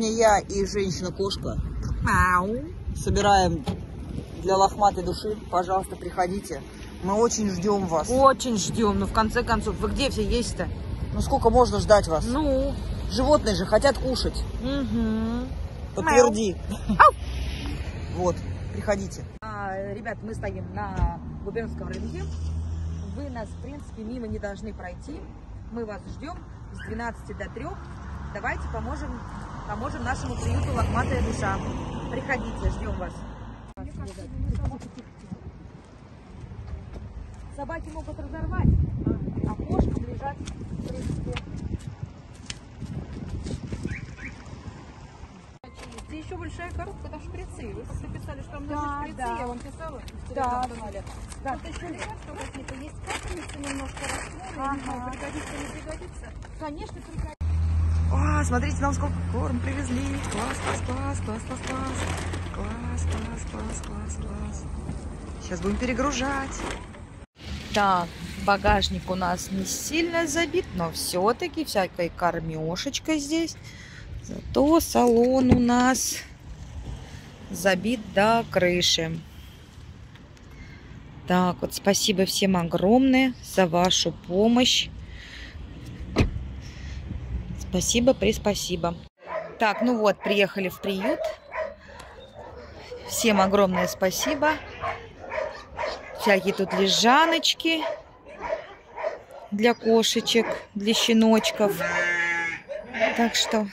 Сегодня я и женщина-кошка собираем для лохматой души. Пожалуйста, приходите. Мы очень ждем вас. Очень ждем. Ну, в конце концов, вы где все есть-то? Ну сколько можно ждать вас? Ну. Животные же хотят кушать. Угу. Подтверди. Вот, приходите. А, ребят, мы стоим на губернском рынке. Вы нас, в принципе, мимо не должны пройти. Мы вас ждем с 12 до 3. Давайте поможем, поможем нашему приюту «Лохматая душа». Приходите, ждем вас. Собаки могут разорвать, а кошкам лежать, в принципе. Здесь еще большая коробка, там шприцы. Вы как-то писали, что там Да, нужны шприцы, да. я вам писала в Да. телеграм-канале. Тут еще лекарства какие-то есть, капельницы немножко растворы, я не знаю, Ага. пригодится, не пригодится. Конечно, только О, смотрите, нам сколько корм привезли. Класс, класс, класс, класс, класс, класс. Класс, класс, класс, класс, класс. Сейчас будем перегружать. Так, багажник у нас не сильно забит, но все-таки всякой кормешечка здесь. Зато салон у нас забит до крыши. Так, вот спасибо всем огромное за вашу помощь. Спасибо, приспасибо. Так, ну вот, приехали в приют. Всем огромное спасибо. Всякие тут лежаночки для кошечек, для щеночков. Так что...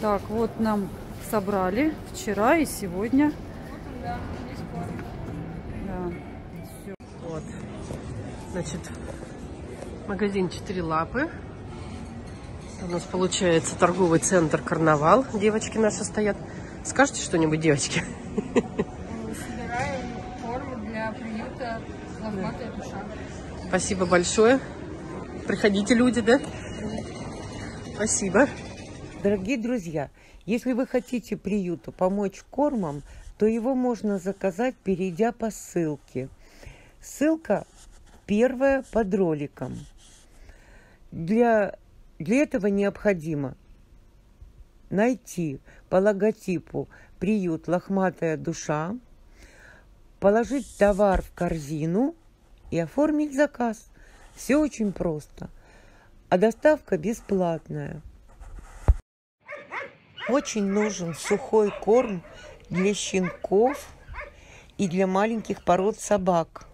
Так, вот нам собрали вчера и сегодня. Да, всё. Вот. Значит, магазин «Четыре лапы». У нас получается торговый центр «Карнавал». Девочки наши стоят. Скажите что-нибудь, девочки? Собираем корм для приюта «Лохматая душа». Спасибо большое. Приходите, люди, да? Спасибо. Дорогие друзья, если вы хотите приюту помочь кормом, то его можно заказать, перейдя по ссылке. Ссылка первая под роликом. Для, для этого необходимо найти по логотипу приют «Лохматая душа», положить товар в корзину и оформить заказ. Все очень просто. А доставка бесплатная. Очень нужен сухой корм для щенков и для маленьких пород собак.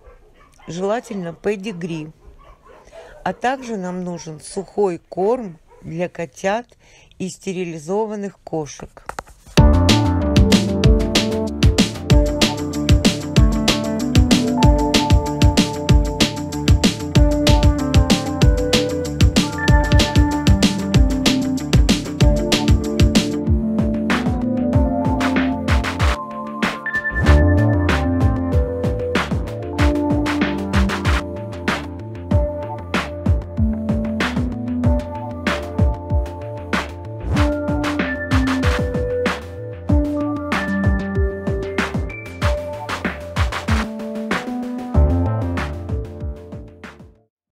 Желательно педигри. А также нам нужен сухой корм для котят и стерилизованных кошек.